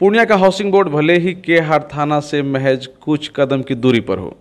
पूर्णिया का housing board भले ही के हार थाना से महज कुछ कदम की दूरी पर हो,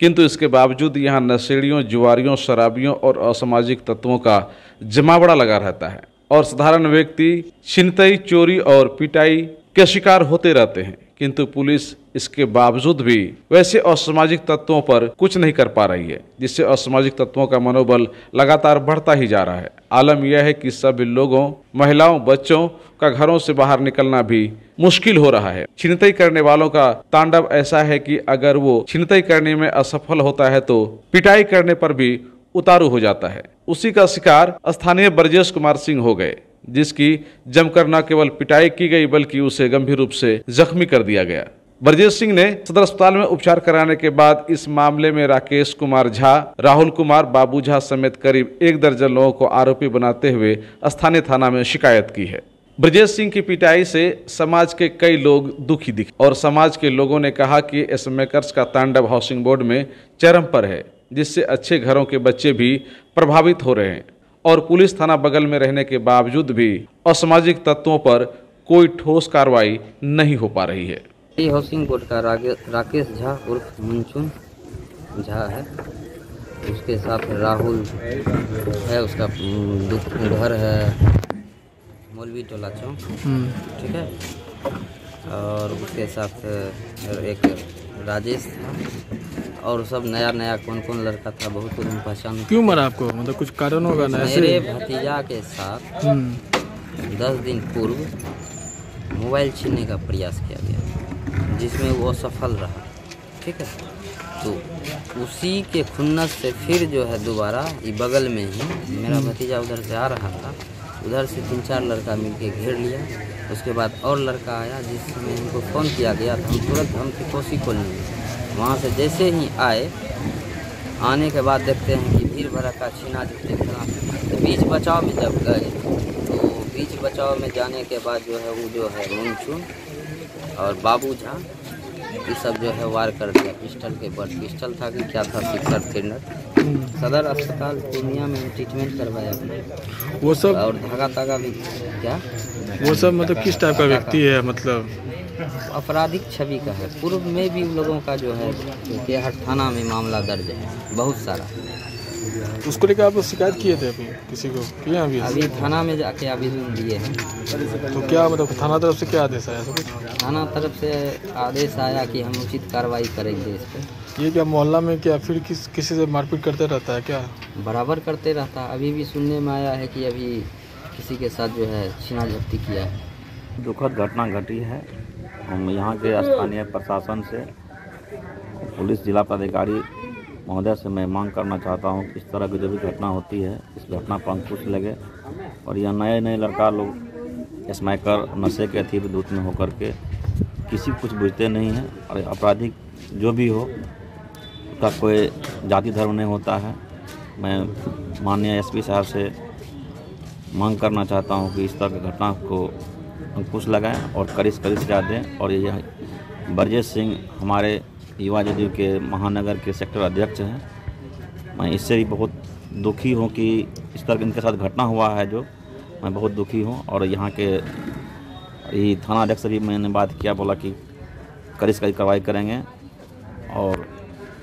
किंतु इसके बावजूद यहाँ नशेड़ियों, जुआरियों, शराबियों और असामाजिक तत्वों का जमावड़ा लगा रहता है। और साधारण व्यक्ति छिनतई, चोरी और पिटाई के शिकार होते रहते हैं, किंतु पुलिस इसके बावजूद भी वैसे असामाजिक तत्वों पर कुछ नहीं कर पा रही है, जिससे असामाजिक तत्वों का मनोबल लगातार बढ़ता ही जा रहा है। आलम यह है कि सभी लोगों, महिलाओं, बच्चों का घरों से बाहर निकलना भी मुश्किल हो रहा है। छिनतई करने वालों का तांडव ऐसा है कि अगर वो छिनतई करने में असफल होता है तो पिटाई करने पर भी उतारू हो जाता है। उसी का शिकार स्थानीय ब्रजेश कुमार सिंह हो गए। जिसकी जमकर न केवल पिटाई की गई, बल्कि उसे गंभीर रूप से जख्मी कर दिया गया। ब्रजेश सिंह ने सदर अस्पताल में उपचार कराने के बाद इस मामले में राकेश कुमार झा, राहुल कुमार, बाबू झा समेत करीब एक दर्जन लोगों को आरोपी बनाते हुए स्थानीय थाना में शिकायत की है। ब्रजेश सिंह की पिटाई से समाज के कई लोग दुखी दिखे और समाज के लोगों ने कहा कि एस मेकर्स का तांडव हाउसिंग बोर्ड में चरम पर है, जिससे अच्छे घरों के बच्चे भी प्रभावित हो रहे हैं। और पुलिस थाना बगल में रहने के बावजूद भी असामाजिक तत्वों पर कोई ठोस कार्रवाई नहीं हो पा रही है। ये हाउसिंग बोर्ड का राकेश झा उर्फ़ मुंचुन झा है। उसके साथ राहुल है उसका घर है मौलवी टोला चौक। ठीक है? और उसके साथ एक राजेश था। और सब नया नया कौन कौन लड़का था बहुत कुछ पहचान क्यों मरा आपको? मतलब कुछ कारण होगा ना मेरे भतीजा के साथ दस दिन पूर्व मोबाइल छीनने का प्रयास किया गया जिसमें वो सफल रहा ठीक है? तो उसी के खुन्नस से फिर जो है दोबारा ये बगल में ही मेरा भतीजा उधर से आ रहा था उधर से तीन चार लड़का मिलके घेर लिया उसके बाद और लड़का आया जिसमें हमको फ़ोन किया गया था हम तुरंत हम कोसी खोलने वहाँ से जैसे ही आए आने के बाद देखते हैं कि भीड़ भड़का छीना था तो बीच बचाव में जब गए तो बीच बचाव में जाने के बाद जो है वो जो है मुंचुन और बाबू झा ये सब जो है वार कर दिया। पिस्टल के बट पिस्टल था कि क्या था सिक्सर सिलेंडर सदर अस्पताल पूर्णिया में ट्रीटमेंट करवाया वो सब और धागा तागा भी क्या? वो सब मतलब किस टाइप का व्यक्ति है मतलब? आपराधिक छवि का है। पूर्व में भी उन लोगों का जो है केहर थाना में मामला दर्ज है। बहुत सारा। उसको लेकर आप शिकायत किए थे अभी? किसी को किए अभी? अभी थाना में जाके आवेदन दिए हैं। तो क्या मतलब थाना तरफ़ से क्या आदेश आया? कुछ? थाना तरफ़ से आदेश आया कि हम उचित कार्रवाई करेंगे इस पर ये क्या मोहल्ला में क्या फिर किस किसी से मारपीट करते रहता है क्या? बराबर करते रहता। है अभी भी सुनने में आया है कि अभी किसी के साथ जो है छीना झपटी किया है। दुखद घटना घटी है। हम यहाँ के स्थानीय प्रशासन से, पुलिस जिला पदाधिकारी महोदय से मैं मांग करना चाहता हूँ इस तरह की जो भी घटना होती है, इस घटना पर अंकुश लगे और यह नए नए लड़का लोग, स्मैकर, नशे के अथी दूत में होकर के किसी कुछ बुझते नहीं हैं और आपराधिक जो भी हो उसका कोई जाति धर्म नहीं होता है। मैं माननीय एसपी साहब से मांग करना चाहता हूँ कि इस तरह की घटना को अंकुश लगाएँ और कड़ी करिश जा दें और यह ब्रजेश सिंह हमारे युवा जदयू के महानगर के सेक्टर अध्यक्ष हैं। मैं इससे भी बहुत दुखी हूँ कि इस तरह इनके साथ घटना हुआ है जो मैं बहुत दुखी हूँ। और यहाँ के ये थाना अध्यक्ष से भी मैंने बात किया, बोला कि करिश कड़ी कार्रवाई करेंगे। और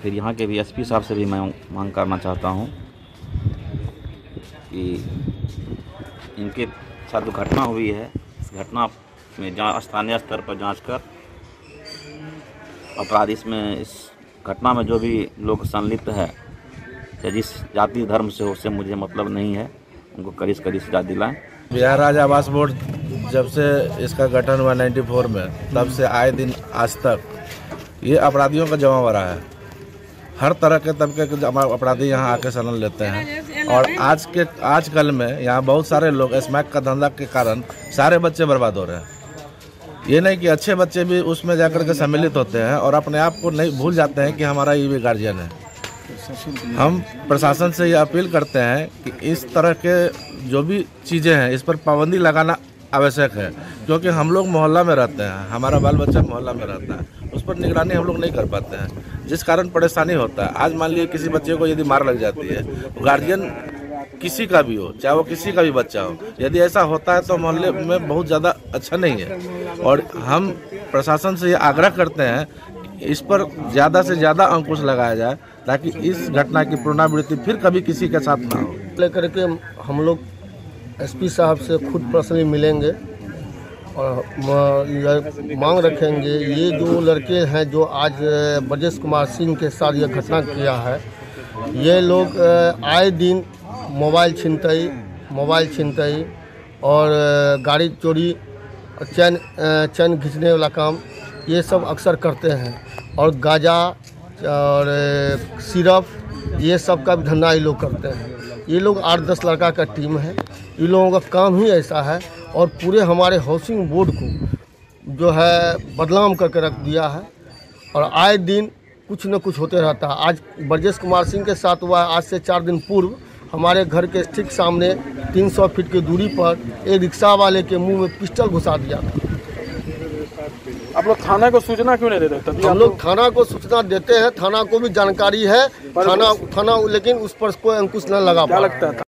फिर यहाँ के भी एसपी साहब से भी मैं मांग करना चाहता हूँ कि इनके साथ घटना हुई है घटना में स्थानीय स्तर पर जाँच कर, अपराध इसमें, इस घटना में जो भी लोग संलिप्त है, या जिस जाति धर्म से उससे मुझे मतलब नहीं है। उनको कड़ी से कड़ी सजा दिलाएँ बिहार राज्य आवास बोर्ड जब से इसका गठन हुआ 94 में, तब से आए दिन आज तक, ये अपराधियों का जमा रहा है। हर तरह के तबके के अपराधी यहाँ आके शरण लेते हैं। और आज के आजकल में यहाँ बहुत सारे लोग स्मैक का धंधा के कारण सारे बच्चे बर्बाद हो रहे हैं। ये नहीं कि अच्छे बच्चे भी उसमें जाकर के सम्मिलित होते हैं और अपने आप को नहीं भूल जाते हैं कि हमारा ये भी गार्जियन है। हम प्रशासन से ये अपील करते हैं कि इस तरह के जो भी चीज़ें हैं इस पर पाबंदी लगाना आवश्यक है क्योंकि हम लोग मोहल्ला में रहते हैं हमारा बाल बच्चा मोहल्ला में रहता है उस पर निगरानी हम लोग नहीं कर पाते हैं। जिस कारण परेशानी होता है। आज मान लीजिए किसी बच्चे को यदि मार लग जाती है गार्जियन किसी का भी हो, चाहे वो किसी का भी बच्चा हो, यदि ऐसा होता है तो मोहल्ले में बहुत ज़्यादा अच्छा नहीं है। और हम प्रशासन से ये आग्रह करते हैं इस पर ज़्यादा से ज़्यादा अंकुश लगाया जाए, ताकि इस घटना की पुनरावृत्ति फिर कभी किसी के साथ ना हो। लेकर के हम लोग एसपी साहब से खुद पर्सनली मिलेंगे। मांग रखेंगे। ये जो लड़के हैं जो आज ब्रजेश कुमार सिंह के साथ ये घटना किया है। ये लोग आए दिन मोबाइल छिनतई मोबाइल छिनतई और गाड़ी चोरी, चैन चैन खींचने वाला काम, ये सब अक्सर करते हैं। और गाजा और सिरप, ये सब का भी धंधा ये लोग करते हैं। ये लोग आठ दस लड़का का टीम है। इन लोगों का काम ही ऐसा है और पूरे हमारे हाउसिंग बोर्ड को जो है बदनाम करके रख दिया है। और आए दिन कुछ न कुछ होते रहता है। आज ब्रजेश कुमार सिंह के साथ हुआ है आज से चार दिन पूर्व हमारे घर के ठीक सामने 300 फीट की दूरी पर एक रिक्शा वाले के मुँह में पिस्टल घुसा दिया था। आप लोग थाना को सूचना क्यों नहीं देते? हम लोग थाना को सूचना देते हैं थाना को भी जानकारी है थाना थाना लेकिन उस पर कोई अंकुश न लगा क्या लगता है?